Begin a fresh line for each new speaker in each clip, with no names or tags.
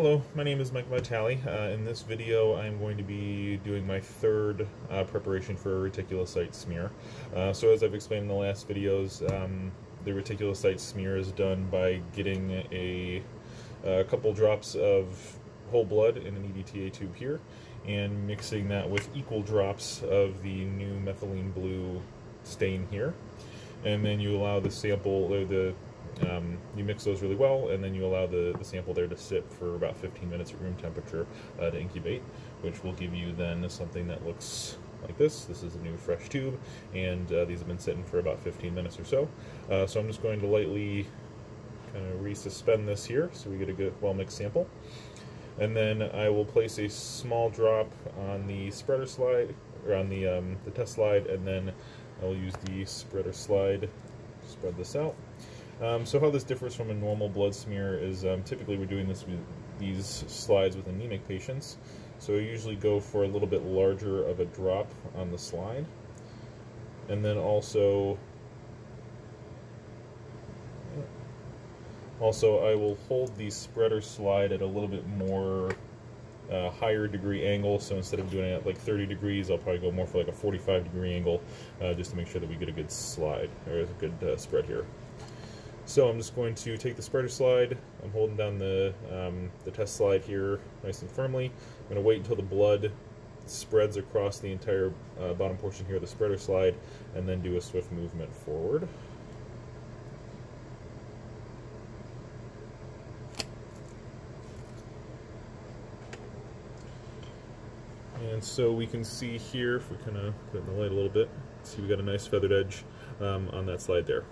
Hello, my name is Mike Vitale. Uh, in this video, I'm going to be doing my third uh, preparation for a reticulocyte smear. Uh, so as I've explained in the last videos, um, the reticulocyte smear is done by getting a, a, couple drops of whole blood in an EDTA tube here and mixing that with equal drops of the new methylene blue stain here. And then you allow the sample, or the um, you mix those really well, and then you allow the, the sample there to sit for about 15 minutes at room temperature uh, to incubate, which will give you then something that looks like this. This is a new fresh tube, and uh, these have been sitting for about 15 minutes or so. Uh, so I'm just going to lightly kind of resuspend this here so we get a good well-mixed sample. And then I will place a small drop on the spreader slide, or on the, um, the test slide, and then I'll use the spreader slide to spread this out. Um, so how this differs from a normal blood smear is um, typically we're doing this with these slides with anemic patients. So we usually go for a little bit larger of a drop on the slide. And then also, also I will hold the spreader slide at a little bit more uh, higher degree angle. So instead of doing it at like 30 degrees, I'll probably go more for like a 45 degree angle uh, just to make sure that we get a good slide or a good uh, spread here. So I'm just going to take the spreader slide, I'm holding down the, um, the test slide here nice and firmly. I'm going to wait until the blood spreads across the entire uh, bottom portion here of the spreader slide, and then do a swift movement forward. And so we can see here, if we kind of put in the light a little bit, see we got a nice feathered edge um, on that slide there.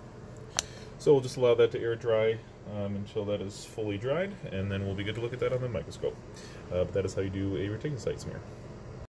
So we'll just allow that to air dry um, until that is fully dried, and then we'll be good to look at that on the microscope. Uh, but that is how you do a reticulocyte smear.